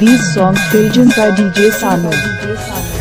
These songs present by DJ Sano.